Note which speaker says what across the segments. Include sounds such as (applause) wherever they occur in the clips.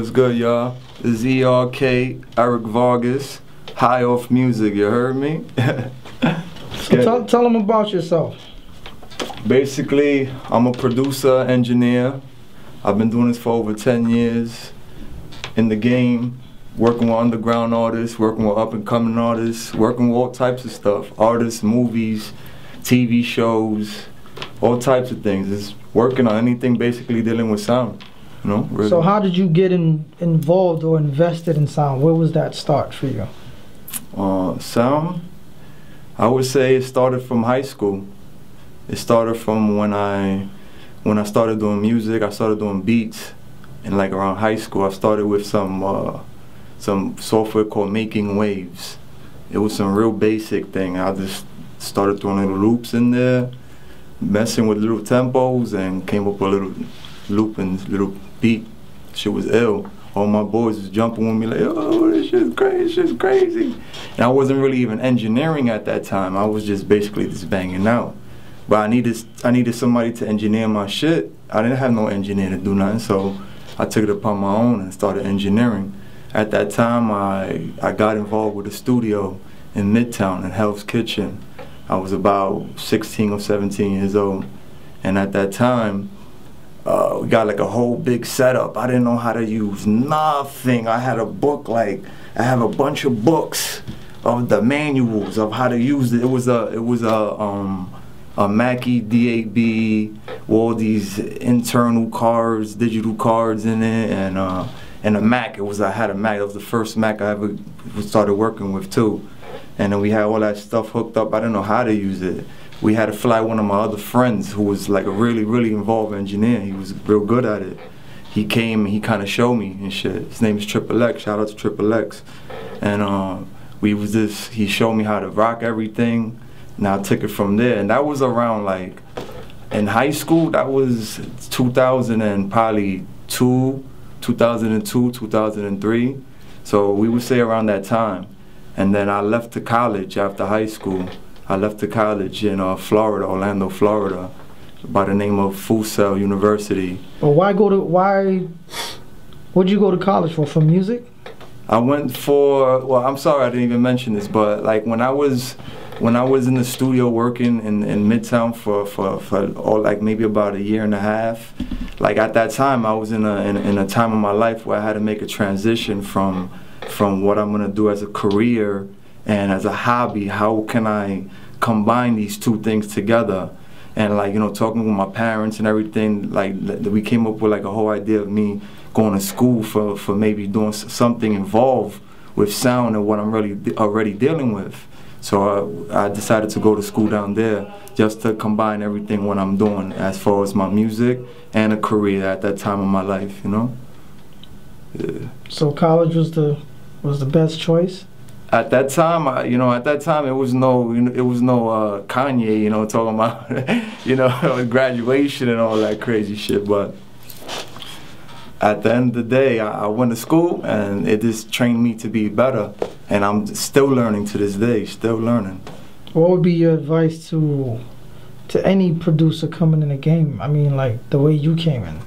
Speaker 1: What's good, y'all? This is Eric Vargas, High Off Music, you heard me? (laughs)
Speaker 2: so tell, tell them about yourself.
Speaker 1: Basically, I'm a producer, engineer. I've been doing this for over 10 years in the game, working with underground artists, working with up and coming artists, working with all types of stuff artists, movies, TV shows, all types of things. It's working on anything basically dealing with sound. Really.
Speaker 2: So how did you get in, involved or invested in sound? Where was that start for you?
Speaker 1: Uh, sound, I would say it started from high school. It started from when I when I started doing music. I started doing beats, and like around high school, I started with some uh, some software called Making Waves. It was some real basic thing. I just started throwing little loops in there, messing with little tempos, and came up with a little loop and little beat. Shit was ill. All my boys was jumping on me like, oh, this shit's crazy, this shit's crazy. And I wasn't really even engineering at that time. I was just basically just banging out. But I needed I needed somebody to engineer my shit. I didn't have no engineer to do nothing, so I took it upon my own and started engineering. At that time, I I got involved with a studio in Midtown in Hell's Kitchen. I was about 16 or 17 years old, and at that time, uh, we got like a whole big setup. I didn't know how to use nothing. I had a book like I have a bunch of books of the manuals of how to use it. It was a it was a um a Mackie D8B, all these internal cards, digital cards in it, and uh, and a Mac. It was I had a Mac. It was the first Mac I ever started working with too, and then we had all that stuff hooked up. I didn't know how to use it we had to fly one of my other friends who was like a really, really involved engineer. He was real good at it. He came and he kind of showed me and shit. His name is Triple X. Shout out to Triple X. And uh, we was just, he showed me how to rock everything. And I took it from there. And that was around like, in high school, that was 2000 and probably two, 2002, 2003. So we would say around that time. And then I left to college after high school. I left the college in uh, Florida, Orlando, Florida, by the name of Full Sail University.
Speaker 2: Well, why go to why? What did you go to college for? For music?
Speaker 1: I went for. Well, I'm sorry I didn't even mention this, but like when I was when I was in the studio working in, in Midtown for, for, for all like maybe about a year and a half, like at that time I was in a in, in a time of my life where I had to make a transition from from what I'm gonna do as a career and as a hobby, how can I combine these two things together? And like, you know, talking with my parents and everything, like we came up with like a whole idea of me going to school for, for maybe doing something involved with sound and what I'm really already dealing with. So I, I decided to go to school down there just to combine everything what I'm doing as far as my music and a career at that time of my life, you know.
Speaker 2: Yeah. So college was the was the best choice
Speaker 1: at that time, I, you know, at that time it was no, it was no uh, Kanye, you know, talking about, (laughs) you know, (laughs) graduation and all that crazy shit. But at the end of the day, I, I, went to school and it just trained me to be better, and I'm still learning to this day, still learning.
Speaker 2: What would be your advice to to any producer coming in the game? I mean, like the way you came in.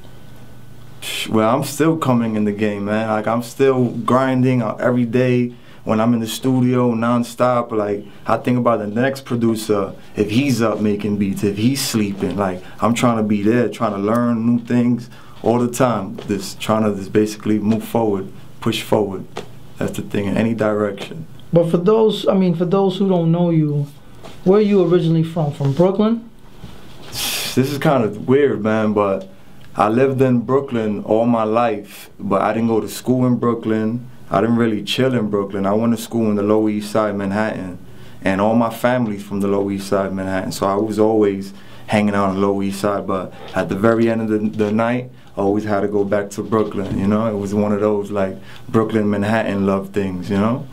Speaker 1: Well, I'm still coming in the game, man. Like I'm still grinding every day when I'm in the studio nonstop, like I think about the next producer, if he's up making beats, if he's sleeping, like I'm trying to be there, trying to learn new things all the time. Just trying to just basically move forward, push forward. That's the thing in any direction.
Speaker 2: But for those, I mean, for those who don't know you, where are you originally from? From Brooklyn?
Speaker 1: This is kind of weird, man, but I lived in Brooklyn all my life, but I didn't go to school in Brooklyn. I didn't really chill in Brooklyn. I went to school in the Lower East Side, Manhattan, and all my family's from the Lower East Side, Manhattan. So I was always hanging out on the Lower East Side. But at the very end of the, the night, I always had to go back to Brooklyn. You know, it was one of those like Brooklyn, Manhattan love things. You know,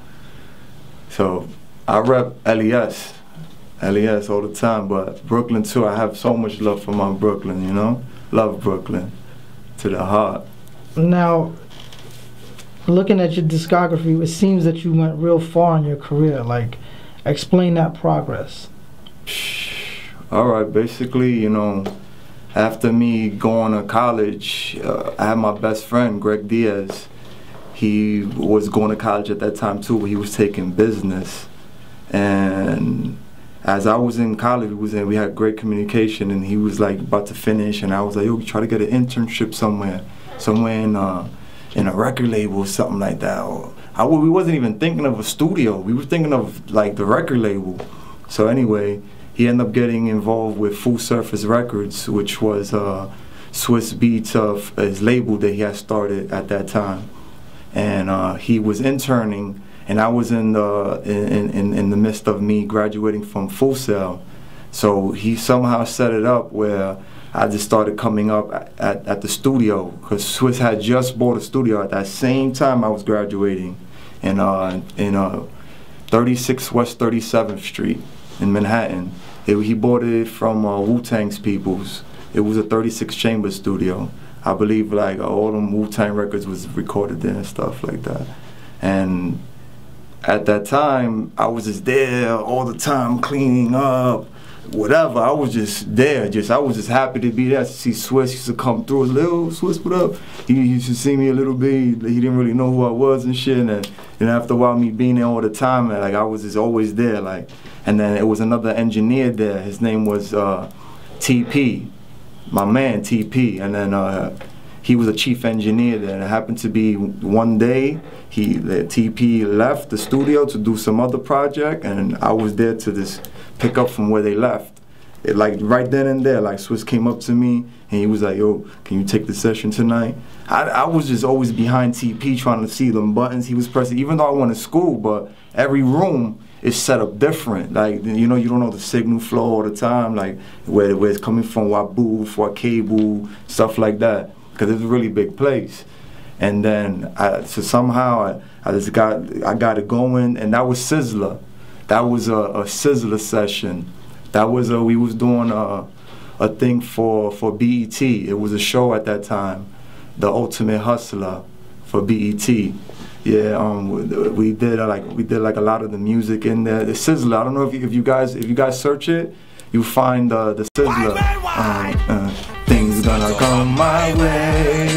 Speaker 1: so I rep LES, LES all the time. But Brooklyn too, I have so much love for my Brooklyn. You know, love Brooklyn to the heart.
Speaker 2: Now, looking at your discography, it seems that you went real far in your career. Like, explain that progress.
Speaker 1: All right, basically, you know, after me going to college, uh, I had my best friend, Greg Diaz. He was going to college at that time too, he was taking business. And as I was in college, we was in, we had great communication, and he was like about to finish, and I was like, yo, try to get an internship somewhere, somewhere in uh, in a record label or something like that. Or, I, we wasn't even thinking of a studio. We were thinking of like the record label. So anyway, he ended up getting involved with Full Surface Records, which was uh, Swizz Beatz of his label that he had started at that time, and uh, he was interning, and I was in the in, in in the midst of me graduating from Full Sail, so he somehow set it up where. I just started coming up at, at, the studio because Swizz had just bought a studio at that same time I was graduating in uh, in uh, 36 West 37th Street in Manhattan. It, he bought it from uh, Wu Tang's peoples. It was a 36 chamber studio. I believe like all them Wu Tang records was recorded there and stuff like that. And at that time, I was just there all the time cleaning up, whatever. I was just there. Just I was just happy to be there. To see Swizz used to come through. Little Swizz, what up? He used to see me a little bit. He, didn't really know who I was and shit. And then after a while, me being there all the time, like I was just always there. Like, and then it was another engineer there. His name was uh, TP, my man TP. And then uh, he was a chief engineer there. And it happened to be one day he the TP left the studio to do some other project, and I was there to just pick up from where they left. It, like right then and there, like Swizz came up to me and he was like, "Yo, can you take the session tonight?" I, I was just always behind TP trying to see them buttons he was pressing. Even though I went to school, but every room is set up different. Like you know, you don't know the signal flow all the time, like where where it's coming from, what booth, what cable, stuff like that. Because it's a really big place and then I, so somehow I, I just got I got it going, and that was Sizzla. That was a, a Sizzla session. That was a we was doing a a thing for for BET. It was a show at that time, The Ultimate Hustler, for BET. Yeah, um, we did uh, like we did like a lot of the music in there. The Sizzla. I don't know if you, if you guys if you guys search it, you find uh, the Sizzla. Um, uh, gonna come my way.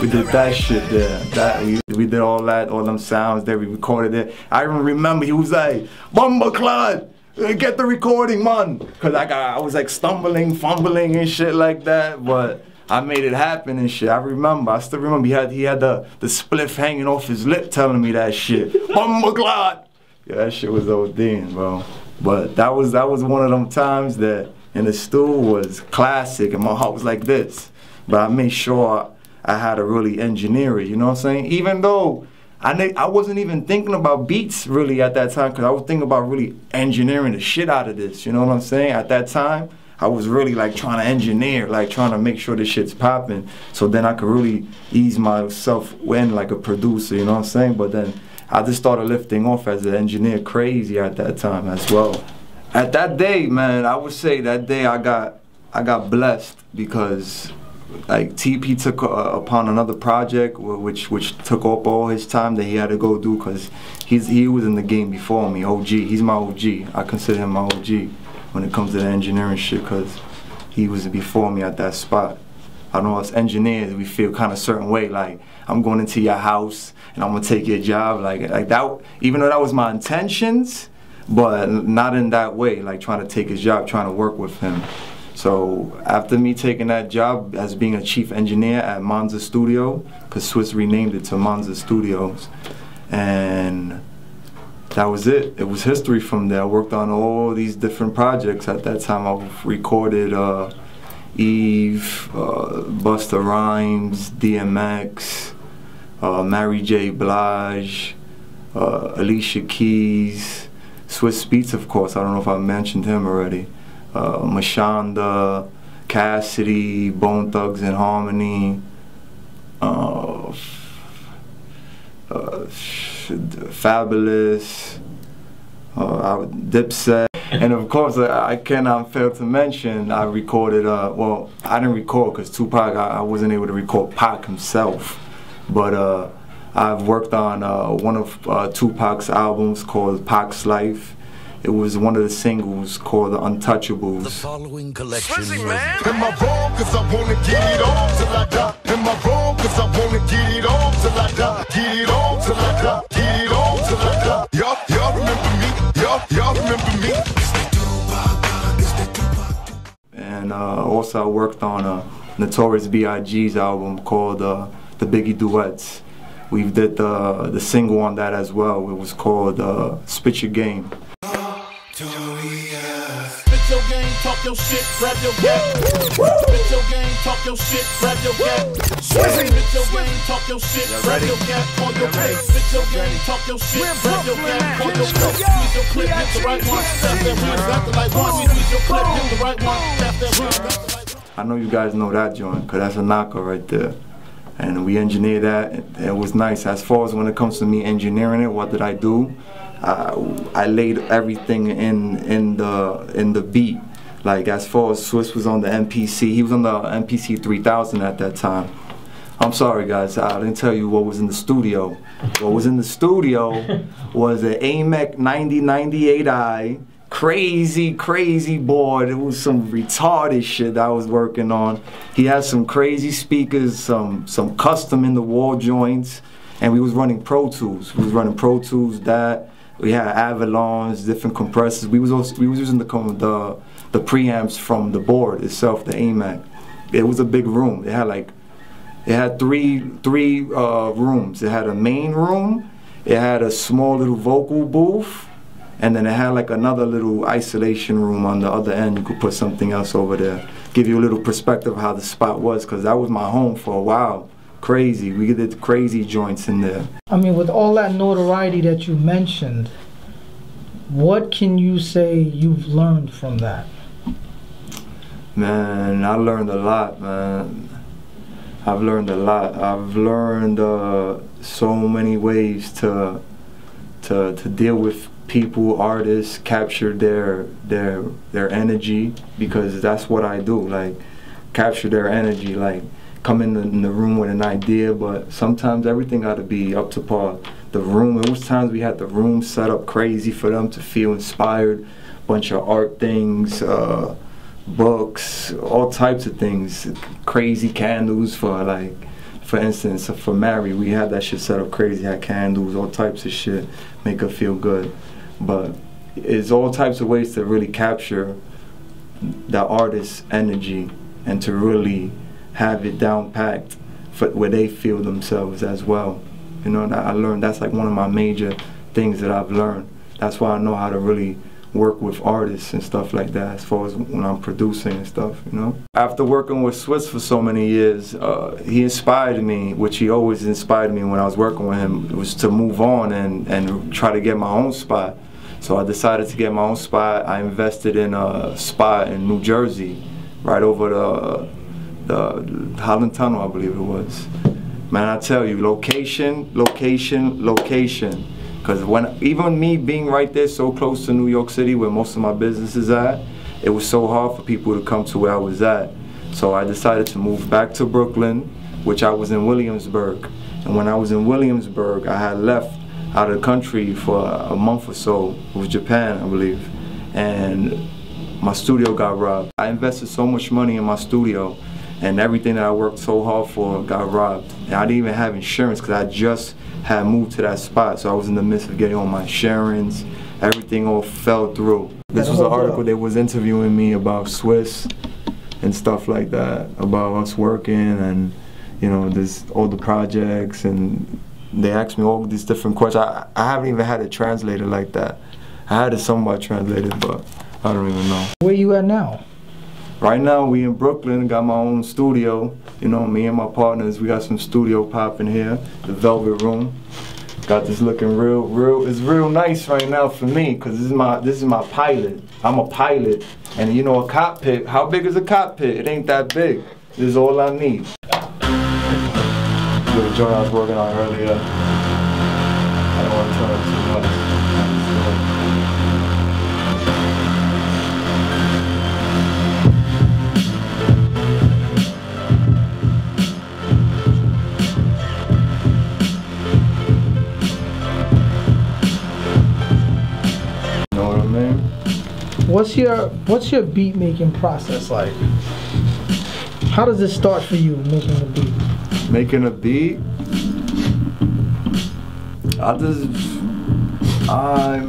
Speaker 1: We did that shit there. That we, we did all that, all them sounds there. We recorded it. I even remember he was like, "Bumbleclad, uh, get the recording, man," because I got I was like stumbling, fumbling and shit like that, but. I made it happen and shit. I remember. I still remember he had he had the the spliff hanging off his lip, telling me that shit. (laughs) Bumbleclad. Yeah, that shit was old then, bro. But that was that was one of them times that in the stool was classic, and my heart was like this. But I made sure I had to really engineer it. You know what I'm saying? Even though I I wasn't even thinking about beats really at that time, because I was thinking about really engineering the shit out of this. You know what I'm saying? At that time. I was really like trying to engineer, like trying to make sure this shit's popping, so then I could really ease myself in like a producer, you know what I'm saying? But then I just started lifting off as an engineer crazy at that time as well. At that day, man, I would say that day I got I got blessed because like TP took uh, upon another project which which took up all his time that he had to go do because he's he was in the game before me. OG, he's my OG. I consider him my OG when it comes to the engineering shit because he was before me at that spot. I know as engineers we feel kind of certain way like I'm going into your house and I'm gonna take your job like like that. Even though that was my intentions, but not in that way. Like trying to take his job, trying to work with him. So after me taking that job as being a chief engineer at Monza Studio, because Swizz renamed it to Monza Studios, and that was it. It was history from there. I worked on all these different projects. At that time, I recorded uh, Eve, uh, Busta Rhymes, DMX, uh, Mary J. Blige, uh, Alicia Keys, Swizz Beatz, of course. I don't know if I mentioned him already. Uh, Mashonda, Cassidy, Bone Thugs-n-Harmony. Uh, uh, Fabolous, uh, Dipset, and of course I, I, cannot fail to mention I recorded. Uh, well, I didn't record because Tupac. I, I, wasn't able to record Pac himself, but uh, I've worked on uh, one of uh, Tupac's albums called Pac's Life, It was one of the singles called The Untouchables.
Speaker 3: The following collection
Speaker 4: Swizzy, man.
Speaker 5: Am I wrong? Cause I wanna get it on till I die. Am I wrong? Cause I wanna get it on till I die. Get it on till I die. Get it on till I die. Y'all, y'all remember me? Y'all, y'all remember me?
Speaker 1: And uh, also I worked on a Notorious B.I.G.'s album called uh, The Biggie Duets. We did the, the single on that as well. It was called uh, Spit Your Game.
Speaker 6: Spit your game, talk your shit, grab your gap. Spit your game, talk your shit, grab your gap. Spit your game, talk your shit, grab your gap, call your play. Spit your game, talk your shit, grab your gap, call your play. Squeeze your clip, hit the right one. Tap that wheel, got the one. Squeeze your clip, hit the right one. Tap that wheel, got the light one.
Speaker 1: I know you guys know that joint, cause that's a knocker right there. And we engineered that. It, was nice. As far as when it comes to me engineering it, what did I do? I, I laid everything in in the in the beat. Like as far as Swizz was on the MPC, he was on the MPC 3000 at that time. I'm sorry guys, I didn't tell you what was in the studio. What was in the studio (laughs) was an AMEK 9098i, crazy, crazy board. It was some retarded shit I was working on. He had some crazy speakers, some some custom in the wall joints, and we was running Pro Tools. We was running Pro Tools that. We had Avalons, different compressors. We was also, we was using the the the preamps from the board itself, the AMEK. It was a big room. It had like it had three three uh, rooms. It had a main room. It had a small little vocal booth, and then it had like another little isolation room on the other end. You could put something else over there. Give you a little perspective of how the spot was, cause that was my home for a while. Crazy. We did crazy joints in there.
Speaker 2: I mean, with all that notoriety that you mentioned, what can you say you've learned from that?
Speaker 1: Man, I learned a lot, man. I've learned a lot. I've learned uh, so many ways to to to deal with people, artists, capture their their their energy because that's what I do. Like capture their energy. Like come in the, in the room with an idea, but sometimes everything got to be up to par. The room. It was times we had the room set up crazy for them to feel inspired. Bunch of art things. Uh, books, all types of things, crazy candles for like, for instance, for Mary, we had that shit set up crazy, had candles, all types of shit, make her feel good. But it's all types of ways to really capture the artist's energy and to really have it down packed for where they feel themselves as well. You know, I learned that's like one of my major things that I've learned. That's why I know how to really work with artists and stuff like that as far as when I'm producing and stuff, you know. After working with Swizz for so many years, uh, he inspired me, which he always inspired me when I was working with him, was to move on and, and try to get my own spot. So I decided to get my own spot. I invested in a spot in New Jersey, right over the, the Holland Tunnel, I believe it was. Man, I tell you, location, location, location. Because when even me being right there so close to New York City where most of my business is at, it was so hard for people to come to where I was at. So I decided to move back to Brooklyn, which I was in Williamsburg. And when I was in Williamsburg, I had left out of the country for a month or so. It was Japan, I believe. And my studio got robbed. I invested so much money in my studio and everything that I worked so hard for got robbed. And I didn't even have insurance because I just had moved to that spot. So I was in the midst of getting all my insurance. Everything all fell through. This was an article that was interviewing me about Swizz and stuff like that, about us working and you know, this all the projects and they asked me all these different questions. I, I haven't even had it translated like that. I had it somewhat translated, but I don't even know.
Speaker 2: Where you at now?
Speaker 1: Right now we in Brooklyn, got my own studio. You know, me and my partners, we got some studio popping here, the Velvet Room. Got this looking real, real. It's real nice right now for me, cause this is my this is my pilot. I'm a pilot, and you know a cockpit. How big is a cockpit? It ain't that big. This is all I need. The joint I was working on earlier. I don't want to turn it too?
Speaker 2: What's your What's your beat making process like? How does it start for you making a beat?
Speaker 1: Making a beat. I just I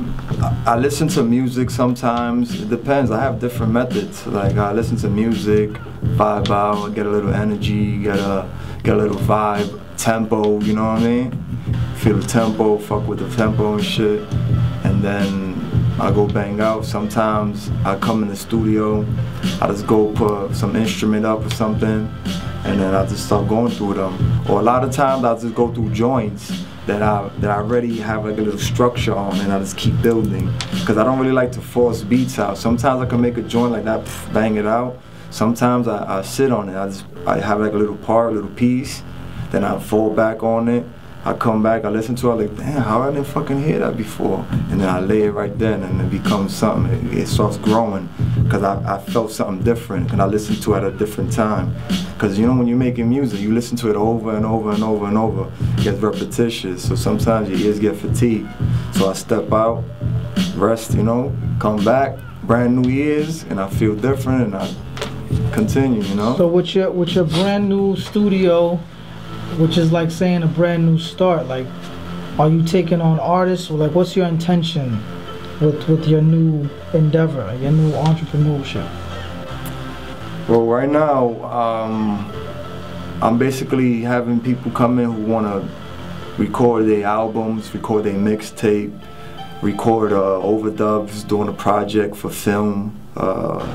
Speaker 1: I listen to music sometimes. It depends. I have different methods. Like I listen to music, vibe out, get a little energy, get a get a little vibe, tempo. You know what I mean? Feel the tempo, fuck with the tempo and shit, and then I go bang out. Sometimes I come in the studio, I just go put some instrument up or something, and then I just start going through them. Or a lot of times I just go through joints that I that I already have like a little structure on, and I just keep building. Cause I don't really like to force beats out. Sometimes I can make a joint like that, bang it out. Sometimes I, I sit on it. I just I have like a little part, a little piece, then I fall back on it. I come back, I listen to it, I'm like, damn, how I didn't fucking hear that before? And then I lay it right then, and it becomes something. It, it starts growing, because I, I felt something different, and I listened to it at a different time. Because, you know, when you're making music, you listen to it over and over and over and over. It gets repetitious, so sometimes your ears get fatigued. So I step out, rest, you know, come back, brand new ears, and I feel different, and I continue, you know?
Speaker 2: So with your with your brand new studio, which is like saying a brand new start, like are you taking on artists or like what's your intention with with your new endeavor, your new entrepreneurship?
Speaker 1: Well, right now, um, I'm basically having people come in who want to record their albums, record their mixtape, record uh, overdubs, doing a project for film, uh,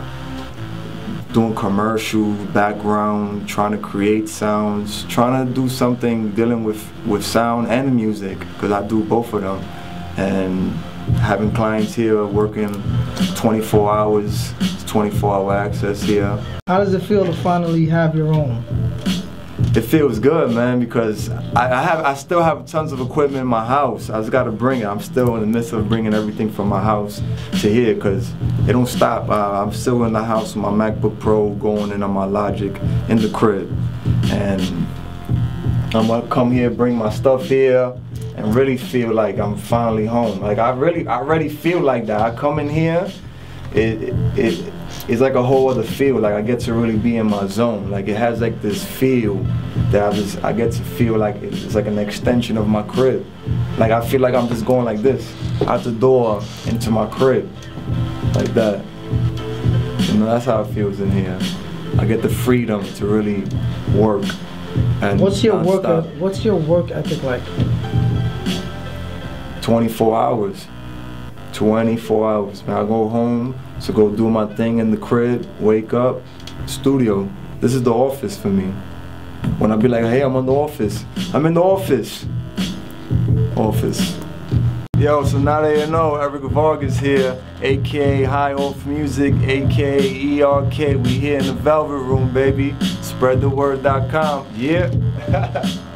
Speaker 1: doing commercial background, trying to create sounds, trying to do something dealing with, with sound and music, because I do both of them. And having clients here working 24 hours, 24 hour access here.
Speaker 2: How does it feel to finally have your own?
Speaker 1: It feels good, man, because I, I have I still have tons of equipment in my house. I just gotta bring it. I'm still in the midst of bringing everything from my house to here, cause it don't stop. Uh, I'm still in the house with my MacBook Pro going in on my Logic in the crib, and I'm gonna come here, bring my stuff here, and really feel like I'm finally home. Like I really, I really feel like that. I come in here, it it it's like a whole other feel. Like I get to really be in my zone. Like it has like this feel that I just I get to feel like it's like an extension of my crib. Like I feel like I'm just going like this out the door into my crib, like that. You know, that's how it feels in here. I get the freedom to really work. And
Speaker 2: What's your work What's your work ethic like?
Speaker 1: 24 hours. 24 hours. Man, I go home to go do my thing in the crib, wake up, studio. This is the office for me. When I be like, hey, I'm in the office. I'm in the office. Office. Yo, so now that you know, Eric Vargas here, aka High Off Music, aka ERK. We here in the Velvet Room, baby. Spreadtheword.com. Yeah. (laughs)